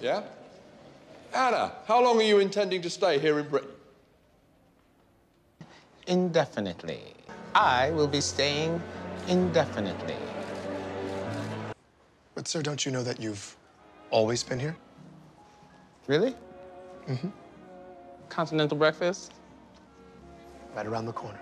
Yeah? Anna, how long are you intending to stay here in Britain? Indefinitely. I will be staying indefinitely. But, sir, don't you know that you've always been here? Really? Mm-hmm. Continental breakfast? Right around the corner.